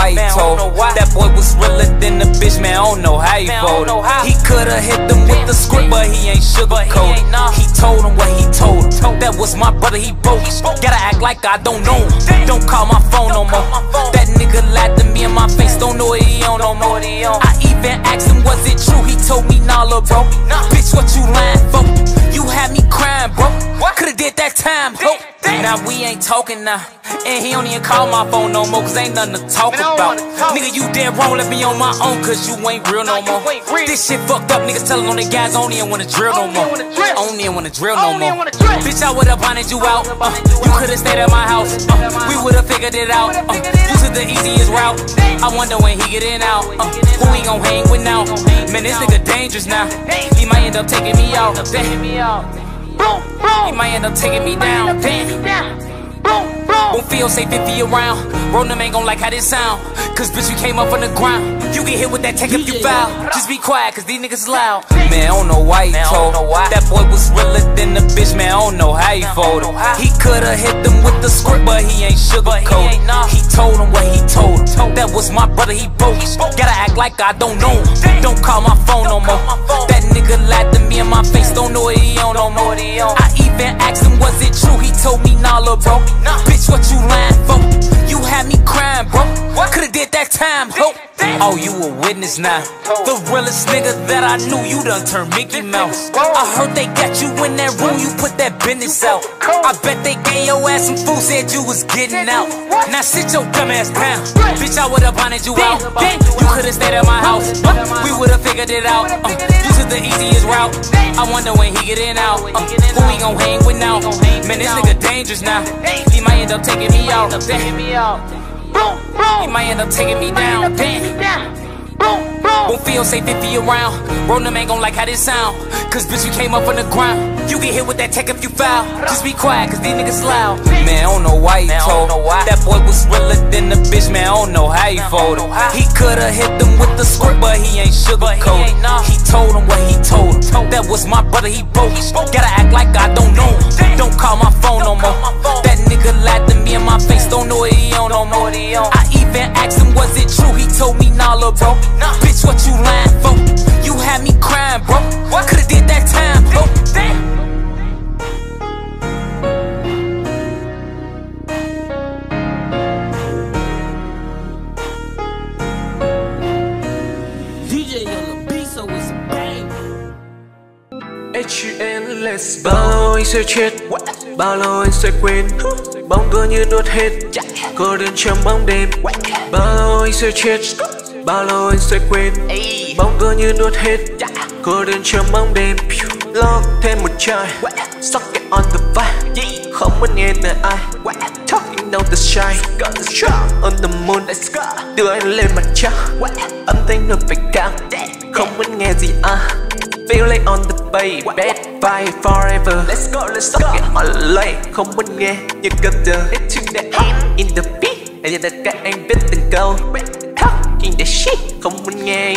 why he told. That boy was realer than the bitch, man. I don't know how he voted. He coulda hit them with the script, but he ain't sugarcoated. He told him what he told him. That was my brother, he broke. Gotta act like I don't know him. Don't call my phone no more. That nigga lied to me in my face, don't know what he on no more. I even asked him, was it true? He told me, nah, lil' bro. Bitch, what you Now we ain't talking now. And he don't even call my phone no more, cause ain't nothing to talk about. Nigga, you dead wrong, let me on my own, cause you ain't real no more. Real. This shit fucked up, niggas telling on the guys, I don't even wanna drill no more. I don't even wanna drill no more. Bitch, I would've bonded you out. Uh, you could've stayed at my house. Uh, we would've figured it out. Uh, you took the easiest route. I wonder when he get in out. Uh, who he gon' hang with now? Man, this nigga dangerous now. He might end up taking me out. Damn. He might end up taking me down. Damn. Won't feel safe if he around. Ronin ain't gon' like how this sound. Cause bitch, you came up on the ground. You get hit with that tech if you foul. Just be quiet, cause these niggas loud. Man, I don't know why he told. That boy was realer than the bitch, man. I don't know how he folded. He coulda hit them with the script, but he ain't sugarcoated. He told him what he told him. That was my brother, he bogus. Gotta act like I don't know him. Don't call my phone no more. That nigga lied to me in my face, don't know what he on no more. I even asked him, was it true? He told me, nah, lil' bro. Bitch, what you lying for? You had me crying, bro. What? Coulda did that time, ho. Oh, you a witness now. The realest nigga that I knew, you done turned Mickey Mouse. I heard they got you in that room, you put that business out. I bet they gave your ass some food, said you was getting out. Now sit your dumb ass down. Bitch, I would've bonded you out. You could've stayed at my house. We would've figured it out. Uh, the easiest route. I wonder when he get in out. Uh, who he gon' hang with now? Man, this nigga dangerous now. He might end up taking me out. Boom, boom. He might end up taking me down. Feel if he around. Ronin ain't gon' like how this sound. Cause bitch, you came up on the ground. You get hit with that tech if you foul. Just be quiet, cause these niggas loud. Man, I don't know why he told. Why. That boy was realer than the bitch, man. I don't know how he folded. He coulda hit them with the script, but he ain't sugarcoated. He told him what he told him. That was my brother, he bogus. Gotta act like I don't know him. Don't call my phone no more. That nigga lied to me in my face, don't know what he on no more. I even asked him, was it true? He told me, nah, lil' bro. Bitch, what you lying for? You had me crying, bro. What Coulda did that time, bro. Damn. DJ on the beat, so it's a bang. HNless Bao lâu anh sẽ chết Bao lâu anh sẽ quên Bóng cơ như nuốt hết Cô đơn trong bóng đêm Bao lâu anh sẽ chết Bao lâu anh sẽ quên? Bóng cơ như nuốt hết. Cô đơn trong bóng đêm. Lo thêm một chai. Socket on the vibe. Không muốn nghe lời ai. Talking down the shy On the moon. Đưa anh lên mặt trăng. Âm thanh luôn phải cao Không muốn nghe gì à. Feel like on the bay. Bad vibe forever. Let's go, let's go. Get on lay Không muốn nghe như cơ tờ To the end in the beat. Để cho tất cả anh biết từng câu nhìn để shit Không muốn nghe.